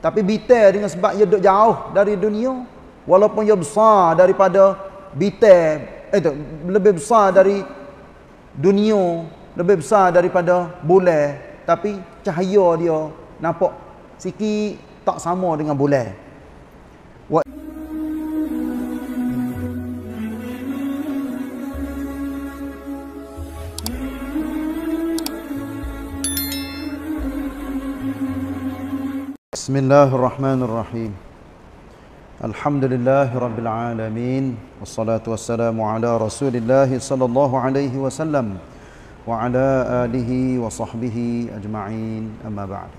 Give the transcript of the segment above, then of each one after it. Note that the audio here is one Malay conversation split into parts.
Tapi bitar dengan sebab ia duduk jauh dari dunia. Walaupun ia besar daripada bitar. Eh tu, lebih besar dari dunia. Lebih besar daripada bulan. Tapi cahaya dia nampak sikit tak sama dengan bulan. بسم الله الرحمن الرحيم الحمد لله رب العالمين والصلاة والسلام على رسول الله صلى الله عليه وسلم وعلى آله وصحبه أجمعين أما بعد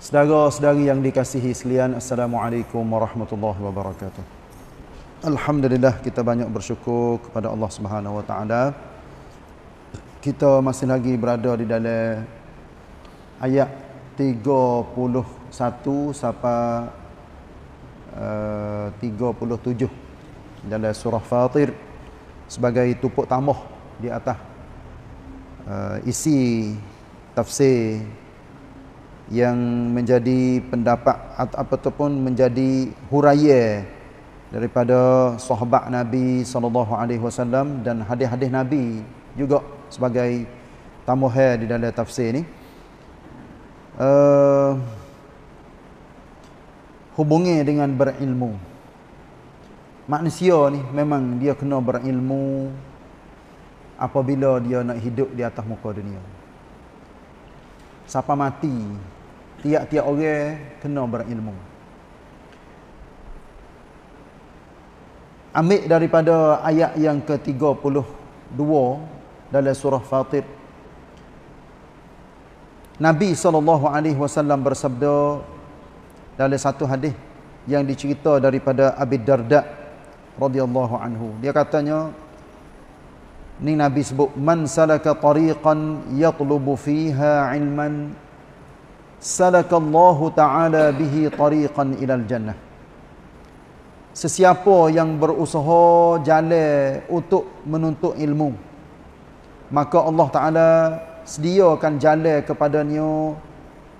Saudara-saudari yang dikasihi sekalian Assalamualaikum warahmatullahi wabarakatuh Alhamdulillah kita banyak bersyukur kepada Allah Subhanahu wa taala kita masih lagi berada di dalam ayat 31 sampai uh, 37 dalam surah Fatir sebagai tupuk tambah di atas uh, isi tafsir yang menjadi pendapat ataupun menjadi huraya daripada sahabat Nabi sallallahu alaihi wasallam dan hadis-hadis Nabi juga sebagai tambahan di dalam tafsir ini uh, hubungi dengan berilmu. Manusia ni memang dia kena berilmu apabila dia nak hidup di atas muka dunia. Siapa mati, tiap-tiap orang kena berilmu. Ambil daripada ayat yang ke-32 dalam surah Fatir Nabi SAW bersabda dalam satu hadis yang dicerita daripada Abi Darda radhiyallahu anhu. Dia katanya ni Nabi sebut man salaka tariqan yatlubu fiha ilman salaka Allah taala bihi tariqan ila jannah. Sesiapa yang berusaha jalan untuk menuntut ilmu maka Allah taala sediakan jalan kepadanya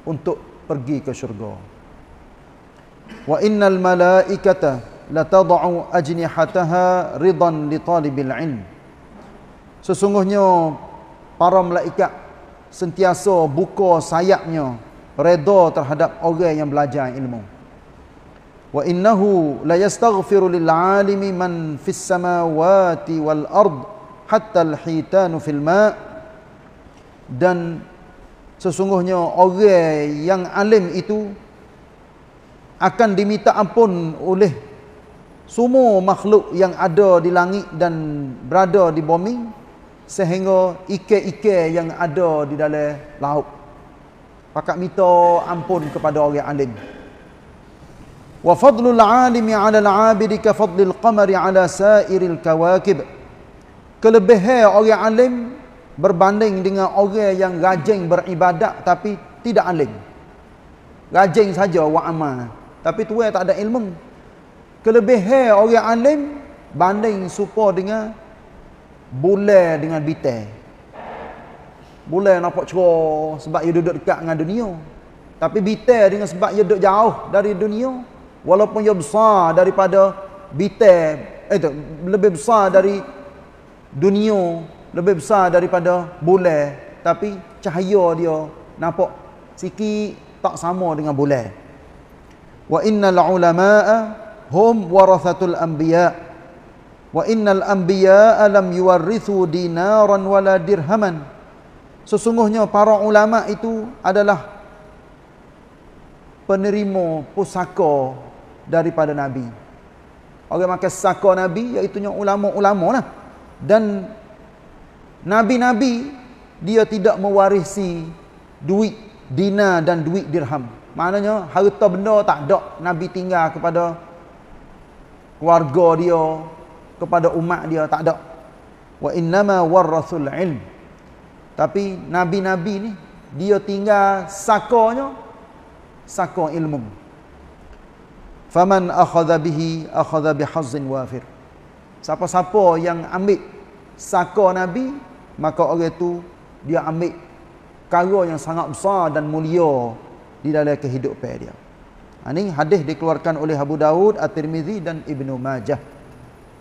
untuk pergi ke syurga. Wa innal malaikata latad'u ajnihataha ridan li talibil ilm. Sesungguhnya para malaikat sentiasa buka sayapnya redha terhadap orang yang belajar ilmu. Wa innahu la yastaghfiru lil alimi man fis samawati wal ard hatta al hitanu fil ma' dan sesungguhnya orang yang alim itu akan diminta ampun oleh semua makhluk yang ada di langit dan berada di bumi sehingga ikan-ikan yang ada di dalam laut. Pakat minta ampun kepada orang alim. Wa fadlul alimi 'ala al-'abidi ka fadlil qamari 'ala sa'iril kawakib. Kelebihan orang alim berbanding dengan orang yang rajin beribadat tapi tidak alim. Rajin saja wa amal, tapi tuan tak ada ilmu. Kelebihan orang alim banding supa dengan bulan dengan bintang. Bulan nampak cerah sebab dia duduk dekat dengan dunia. Tapi bintang dengan sebab dia duduk jauh dari dunia, walaupun dia besar daripada bintang, eh tu, lebih besar dari dunia lebih besar daripada bulan. Tapi cahaya dia nampak sikit tak sama dengan bulan. Wa innal ulama'a hum warathatul anbiya. Wa innal anbiya lam yuwarrithu dinaran wala dirhaman. Sesungguhnya para ulama itu adalah penerima pusaka daripada nabi. Orang makan saka nabi iaitu ulama-ulama lah dan Nabi-nabi dia tidak mewarisi duit dina dan duit dirham. Maknanya harta benda tak ada Nabi tinggal kepada keluarga dia, kepada umat dia tak ada. Wa innama warathul ilm. Tapi nabi-nabi ni dia tinggal sakanya saka ilmu. Faman akhadha bihi akhadha bihazzin wafir. Siapa-siapa yang ambil saka nabi maka orang itu dia ambil perkara yang sangat besar dan mulia di dalam kehidupan dia. Ini ha, hadis dikeluarkan oleh Abu Dawud, At-Tirmizi dan Ibnu Majah.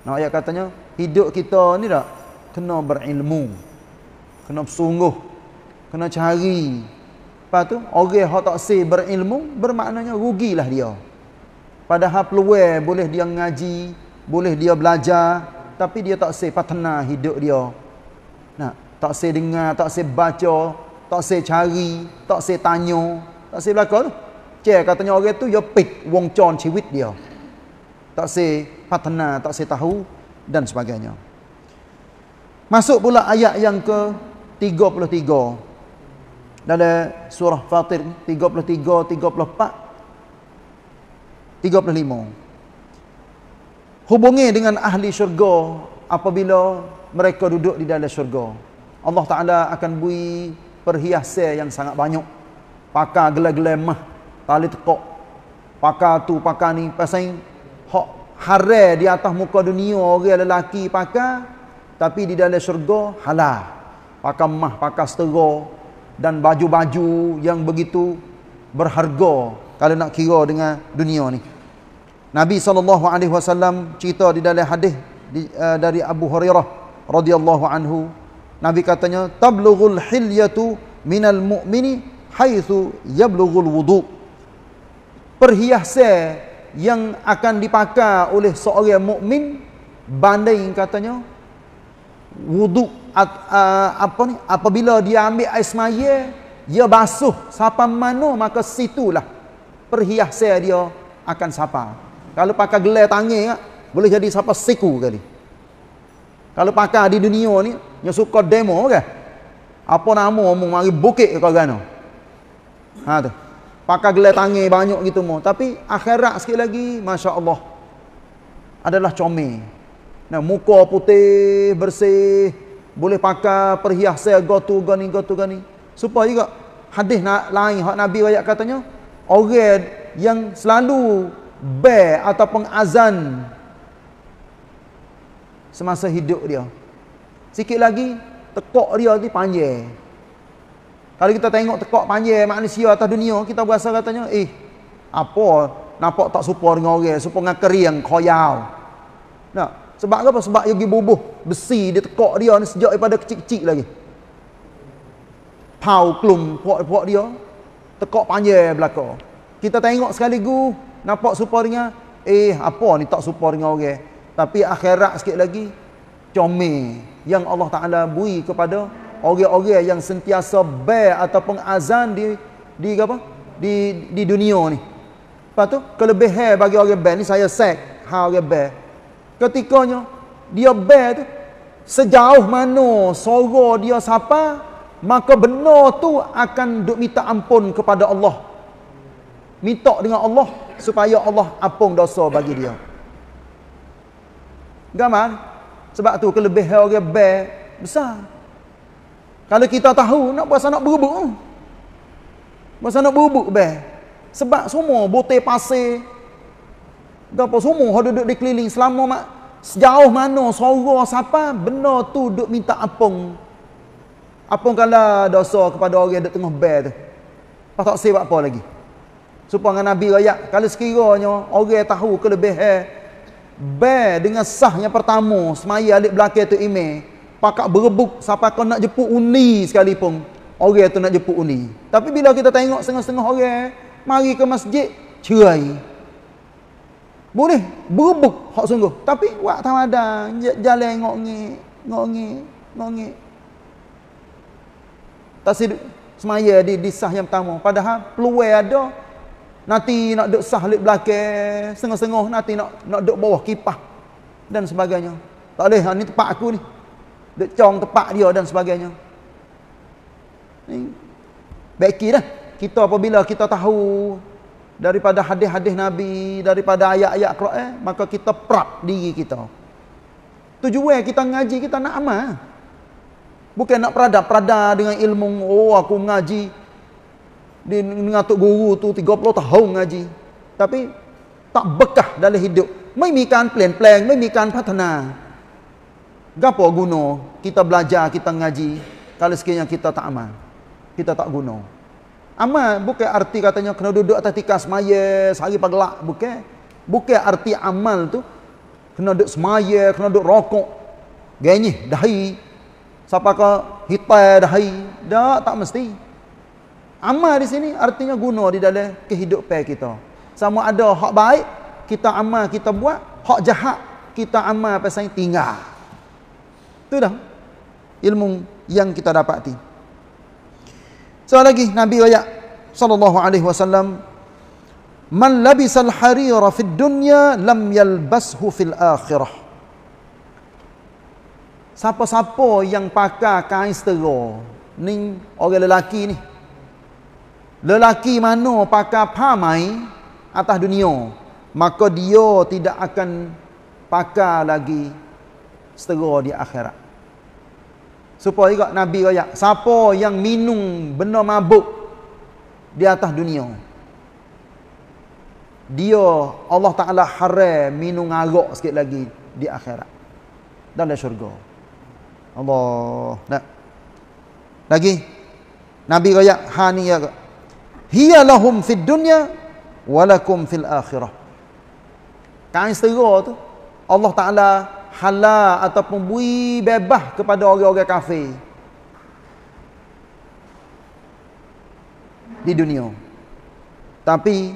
Nah, ayat katanya, hidup kita ni tak kena berilmu. Kena bersungguh. Kena cari. Lepas tu, orang yang tak say berilmu, bermaknanya rugilah dia. Padahal peluang boleh dia ngaji, boleh dia belajar, tapi dia tak say patena hidup dia. Tak say dengar, tak say baca, tak say cari, tak say tanya, tak say belakang tu. Cik katanya orang tu, dia pick wong con ciwit dia. Tak say patena, tak say tahu, dan sebagainya. Masuk pula ayat yang ke 33. Dalam surah Fatir 33, 34. 35 Hubungi dengan ahli syurga apabila mereka duduk di dalam syurga. Allah Ta'ala akan bui perhiasan yang sangat banyak. Pakar gelai-gelai mah, tali tekok. Pakar tu, pakar ni, pasal hak harai di atas muka dunia orang lelaki pakar, tapi di dalam syurga halal. Pakar mah, pakar setera dan baju-baju yang begitu berharga kalau nak kira dengan dunia ni. Nabi SAW cerita di dalam hadis di, uh, dari Abu Hurairah radhiyallahu anhu Nabi katanya tablughul hilyatu minal mu'mini haitsu yablughul wudu perhiasan yang akan dipakai oleh seorang mukmin banding katanya wudu uh, apa ni apabila dia ambil air semaya dia basuh siapa mana maka situlah perhiasan dia akan sapa. Kalau pakai gelar tangan boleh jadi siapa siku kali. Kalau pakai di dunia ni yang suka demo ke? Apa nama omong mari bukit ke gano. Ha tu. Pakai gelar tangan banyak gitu mo, tapi akhirat sikit lagi masya-Allah adalah comel. Nah, muka putih, bersih, boleh pakai perhiasan gotu gani gotu gani. Supaya juga hadis lain hak Nabi ayat katanya, orang yang selalu bear ataupun azan semasa hidup dia. Sikit lagi tekok dia ni panjang. Kalau kita tengok tekok panjang manusia atas dunia, kita berasa katanya, eh, apa nampak tak serupa dengan orang, serupa dengan kering koyau. Nah, sebab apa? Sebab dia pergi bubuh besi di tekok dia ni sejak daripada kecil-kecil lagi. Pau klum puak-puak dia, tekok panjang belakang. Kita tengok sekaligus nampak serupa dengan eh apa ni tak serupa dengan orang. Tapi akhirat sikit lagi comel yang Allah Taala bui kepada orang-orang yang sentiasa bai ataupun azan di di apa? Di di dunia ni. Lepas tu kelebihan bagi orang bai ni saya set ha orang bai. Ketikanya dia bai tu sejauh mana suara dia siapa maka benar tu akan duk minta ampun kepada Allah minta dengan Allah supaya Allah apung dosa bagi dia. Gaman? Sebab tu kelebihan orang ber besar. Kalau kita tahu nak puasa nak berubuk. Puasa nak berubuk ber. Sebab semua bote pasir. Gapo semua ada duduk di keliling selama mak sejauh mana suara siapa benar tu duk minta apung. Apung kalau dosa kepada orang yang duduk tengah ber tu. Pas tak sebab apa lagi. Supaya Nabi rakyat kalau sekiranya orang tahu kelebihan bear dengan sahnya pertama semaya alik belakang tu email pakak berebuk siapa kau nak jemput uni sekalipun orang tu nak jemput uni. Tapi bila kita tengok setengah-setengah orang mari ke masjid cerai. Boleh berebuk hak sungguh. Tapi wak ada jalan ngok-ngi ngok-ngi ngok-ngi tasir semaya di, di sah yang pertama. Padahal peluang ada nanti nak duduk sah lip belakang setengah-setengah nanti nak nak duduk bawah kipah dan sebagainya. Tak boleh ha, ni tempat aku ni. Duduk cong tempat dia dan sebagainya. Ni baiki dah. Kita apabila kita tahu daripada hadis-hadis Nabi daripada ayat-ayat Quran maka kita prap diri kita. Tujuan kita ngaji kita nak amal. Bukan nak perada-perada dengan ilmu oh aku ngaji dia dengan tok guru tu 30 tahun ngaji tapi tak bekah dalam hidup ไม่มีการเปลี่ยนแปลงไม่มีการพัฒนา gapo guna kita belajar kita ngaji kalau sekiranya kita tak amal kita tak guna Amal bukan arti katanya kena duduk atas tikar semaya sehari pagelak. Bukan. Bukan arti amal tu kena duduk semaya, kena duduk rokok. Ganyih, dahi. Siapa ke hitai dahi. Tak, tak mesti. Amal di sini artinya guna di dalam kehidupan kita. Sama ada hak baik, kita amal, kita buat. Hak jahat, kita amal pasal tinggal. Itu dah ilmu yang kita dapati. So lagi Nabi ayat sallallahu alaihi wasallam Man labisal harira fid dunya lam yalbashu fil akhirah. Siapa-siapa yang pakai kain setera ni orang lelaki ni. Lelaki mana pakai pamai atas dunia, maka dia tidak akan pakai lagi setera di akhirat. Supaya juga Nabi kaya, siapa yang minum benda mabuk di atas dunia. Dia Allah Taala haram minum arak sikit lagi di akhirat. Dalam syurga. Allah. Nak. Lagi Nabi kaya ha ni ya. Hiya lahum fid dunya walakum fil akhirah. Kain setera tu Allah Taala halal ataupun bui bebas kepada orang-orang kafir di dunia. Tapi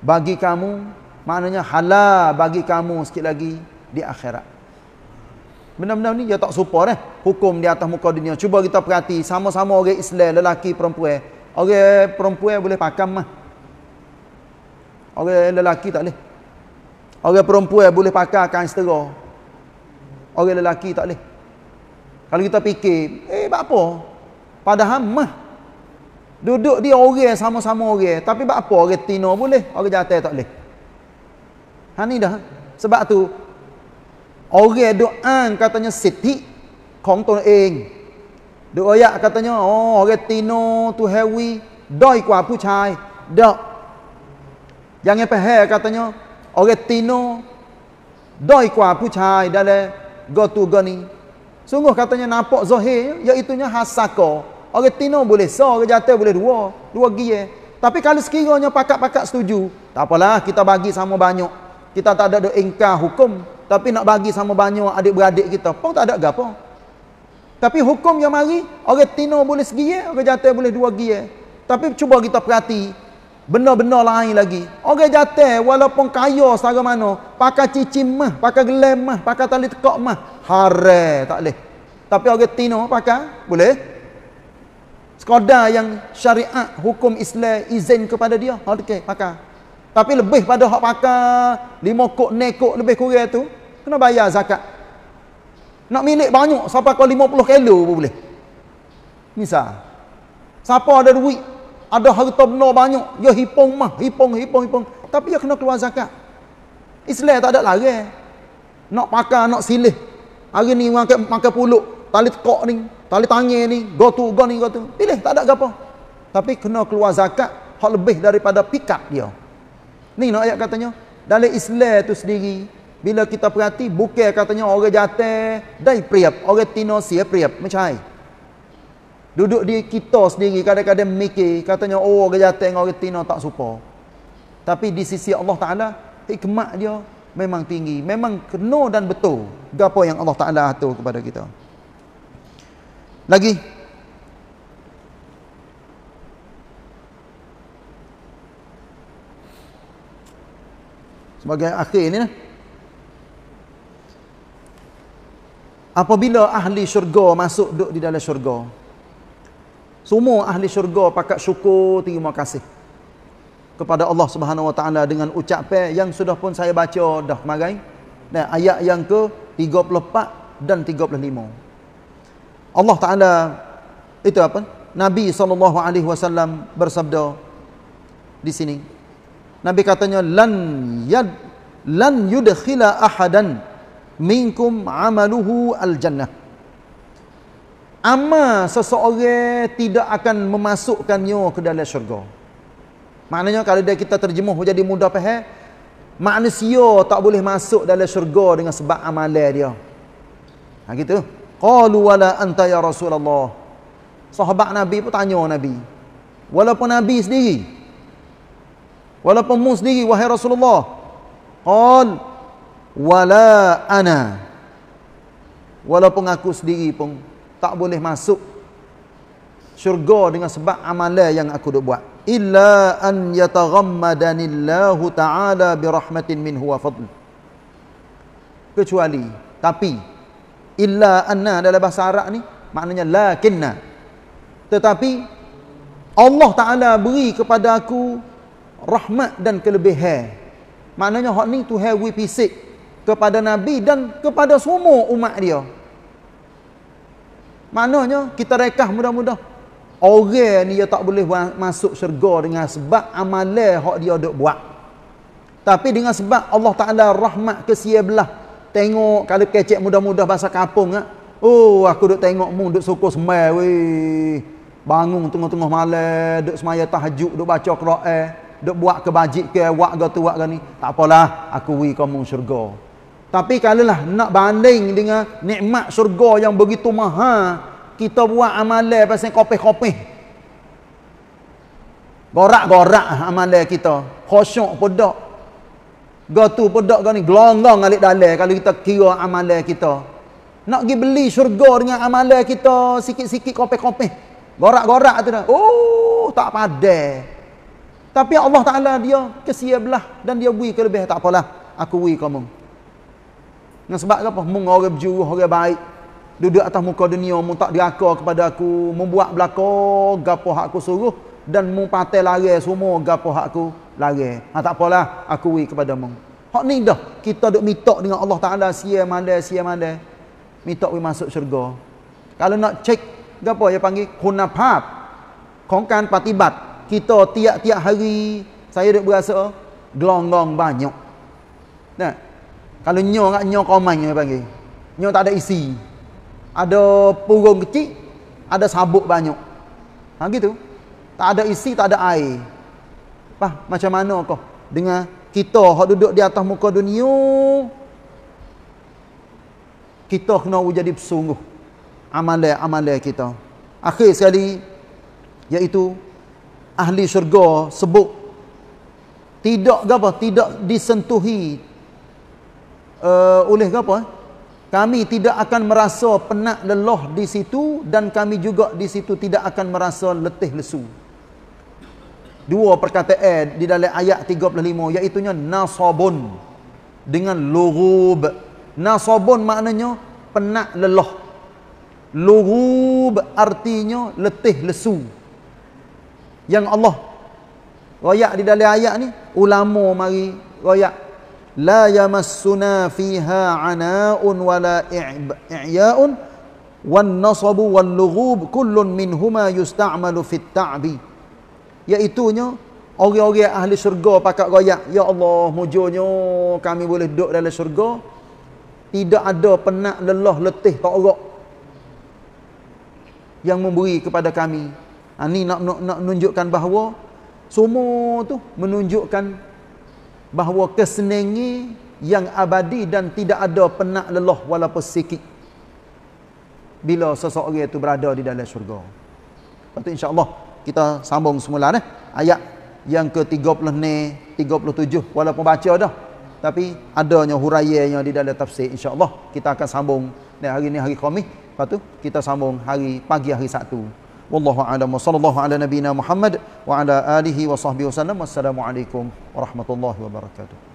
bagi kamu maknanya halal bagi kamu sikit lagi di akhirat. Benar-benar ni dia tak support eh hukum di atas muka dunia. Cuba kita perhati sama-sama orang Islam lelaki perempuan. Orang perempuan boleh pakam mah. Orang lelaki tak boleh. Orang perempuan boleh pakai kain setera. Orang lelaki tak boleh. Kalau kita fikir, eh apa? Padahal mah. Duduk dia orang sama-sama orang. Tapi apa orang tino boleh, orang jatuh tak boleh. Ha ni dah. Sebab tu, orang doa katanya siti, kong tu eng. Duk ayak katanya, oh orang tino tu hewi, doi kuah pucai. Dok. Jangan pahal katanya, orang tino, doi kuah pucai dalam go to go ni. Sungguh katanya nampak zahir iaitu nya hasaka. Orang tino boleh so, orang jatuh boleh dua, dua gie. Tapi kalau sekiranya pakat-pakat setuju, tak apalah kita bagi sama banyak. Kita tak ada ingkar hukum, tapi nak bagi sama banyak adik-beradik kita pun tak ada gapo. Tapi hukum yang mari, orang tino boleh segi, orang jatuh boleh dua gie. Tapi cuba kita perhati, Benda-benda lain lagi. Orang jatuh walaupun kaya secara mana. Pakai cicim mah. Pakai gelem mah. Pakai tali tekak mah. Hare tak boleh. Tapi orang tino pakai. Boleh. Sekadar yang syariat hukum Islam izin kepada dia. Okey pakai. Tapi lebih pada hak pakai. Lima kok nekok lebih kurang tu. Kena bayar zakat. Nak milik banyak. Siapa kau 50 kilo pun boleh. Misal. Siapa ada duit ada harta benda banyak, dia hipung mah, hipung, hipung, hipung. Tapi dia kena keluar zakat. Islam tak ada lagi. Nak pakai, nak silih. Hari ni makan makan puluk, tali tekok ni, tali tangi ni, go to, go ni, go to. Pilih, tak ada apa. Tapi kena keluar zakat, hak lebih daripada pikat dia. Ni nak ayat katanya, dalam Islam tu sendiri, bila kita perhati, bukan katanya orang jatuh, dai priap, orang tino sia priap, macam. Duduk di kita sendiri kadang-kadang mikir katanya oh orang jatuh dengan orang tino tak suka. Tapi di sisi Allah Taala hikmat dia memang tinggi, memang kena dan betul gapo yang Allah Taala atur kepada kita. Lagi Sebagai akhir ini Apabila ahli syurga masuk duduk di dalam syurga semua ahli syurga pakat syukur terima kasih kepada Allah Subhanahu Wa Taala dengan ucapan yang sudah pun saya baca dah kemarin. Nah, ayat yang ke 34 dan 35. Allah Taala itu apa? Nabi sallallahu alaihi wasallam bersabda di sini. Nabi katanya lan yad lan yudkhila ahadan minkum amaluhu al jannah amal seseorang tidak akan memasukkannya ke dalam syurga. Maknanya kalau dia kita terjemuh jadi mudah faham, manusia tak boleh masuk dalam syurga dengan sebab amalan dia. Ha gitu. Qalu wala anta ya Rasulullah. Sahabat Nabi pun tanya Nabi. walaupun nabi sendiri walaupun mu sendiri wahai Rasulullah qal wala ana. Walaupun aku sendiri pun tak boleh masuk syurga dengan sebab amalan yang aku duk buat. Illa an yataghammadanillahu ta'ala birahmatin minhu wa fadl. Kecuali tapi illa anna dalam bahasa Arab ni maknanya lakinna. Tetapi Allah Taala beri kepada aku rahmat dan kelebihan. Maknanya hak ni tu hewi fisik kepada nabi dan kepada semua umat dia maknanya kita rekah mudah-mudah orang ni dia tak boleh masuk syurga dengan sebab amalan hak dia dok buat tapi dengan sebab Allah Taala rahmat ke belah Tengok kalau kecek mudah-mudah bahasa kampung ah. Oh, aku duk tengok mu duk suku semai weh. Bangun tengah-tengah malam, duk semaya tahajud, duk baca Quran, duk buat kebajik ke wak ke tu wak ke ni. Tak apalah, aku wi kamu syurga. Tapi kalau lah nak banding dengan nikmat syurga yang begitu mahal, kita buat amalan pasal kopeh-kopeh. Gorak-gorak amalan kita. Khusyuk pedak. Gatu pedak kau ni gelonggong alik dalai kalau kita kira amalan kita. Nak pergi beli syurga dengan amalan kita sikit-sikit kopeh-kopeh. Gorak-gorak tu dah. Oh, tak padai. Tapi Allah Taala dia kesia belah dan dia beri kelebihan tak apalah. Aku beri kamu. Dengan sebab apa? Mung orang berjuruh, orang baik. Duduk atas muka dunia, mu tak diraka kepada aku, membuat belakang gapo hak aku suruh dan mu patai lari semua gapo hak aku lari. Ha tak apalah, aku wi kepadamu. Hak ni dah kita duk minta dengan Allah Taala sia mandai sia mandai. Minta wi masuk syurga. Kalau nak cek gapo ya panggil kunafat. Kongkan patibat. Kita tiap-tiap hari saya duk berasa gelonggong banyak. Nah. Kalau nyo ngak nyo komang ya panggil. Nyo tak ada isi. Ada purung kecil, ada sabuk banyak. Ha gitu. Tak ada isi, tak ada air. Pah, macam mana kau dengan kita hok duduk di atas muka dunia kita kena jadi bersungguh amalan-amalan kita. Akhir sekali iaitu ahli syurga sebut tidak apa tidak disentuhi uh, oleh apa? Kami tidak akan merasa penat lelah di situ dan kami juga di situ tidak akan merasa letih lesu. Dua perkataan di dalam ayat 35 iaitu nasabun dengan lughub nasabun maknanya penat lelah lughub artinya letih lesu. Yang Allah royak di dalam ayat ni ulama mari royak fiha ana'un wala i'ya'un wan nasabu wal lughub kullun minhuma yusta'malu fit ta'bi Iaitunya orang-orang ahli syurga pakat royak. Ya Allah, mujurnya kami boleh duduk dalam syurga. Tidak ada penat, lelah, letih, tak. Yang memberi kepada kami. Ha, ini nak, nak, nak menunjukkan bahawa semua tu menunjukkan bahawa kesenangan yang abadi dan tidak ada penat lelah walaupun sikit. Bila seseorang itu berada di dalam syurga. Lepas insya-Allah kita sambung semula eh ayat yang ke-30 ni 37 walaupun baca dah. Tapi adanya huraiannya di dalam tafsir insyaallah kita akan sambung ni hari ni hari Khamis. Lepas tu kita sambung hari pagi hari Sabtu wallahu a'lam wa sallallahu ala nabiyyina Muhammad wa ala alihi wa sahbihi wasallam wassalamu alaikum warahmatullahi wabarakatuh